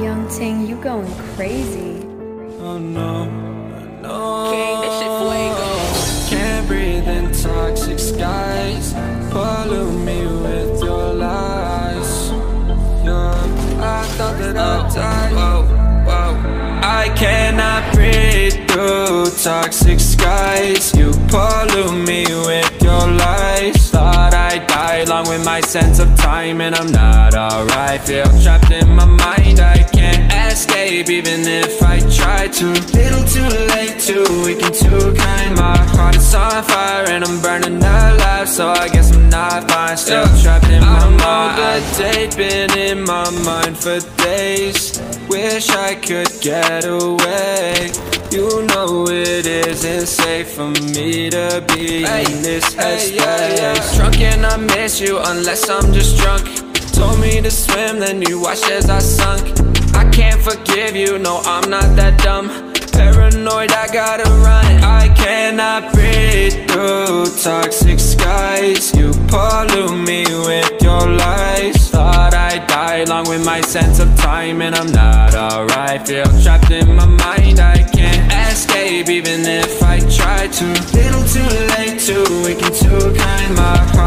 Young Ting, you going crazy. Oh no, no. King, that shit fuego. Can't breathe in toxic skies. Pollute me with your lies. Yeah, I thought that I'd die. Whoa, whoa. I cannot breathe through toxic skies. Sense of time, and I'm not alright. Feel trapped in my mind. I can't escape even if I try to. Little too late, too weak and too kind. My heart is on fire and I'm burning alive, so I guess I'm not fine. Still trapped in my mind. All date been in my mind for days. Wish I could get away. You know it isn't safe for me to be in this headspace. Drunk and I miss you unless I'm just drunk. Told me to swim, then you watched as I sunk. I can't forgive you, no, I'm not that dumb. Paranoid, I gotta run. I cannot breathe through toxic skies. You pollute me with your lies. Thought I'd die along with my sense of time, and I'm not alright. Feel trapped in my mind, I can't escape even if I try to. Little too late, too weak and too kind. My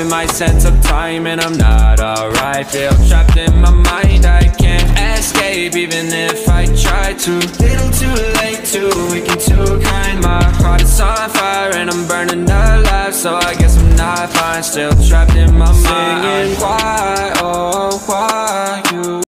with my sense of time, and I'm not alright. Feel trapped in my mind. I can't escape even if I try to. Little too late, too weak and too kind. My heart is on fire and I'm burning alive, so I guess I'm not fine. Still trapped in my mind. Singing why?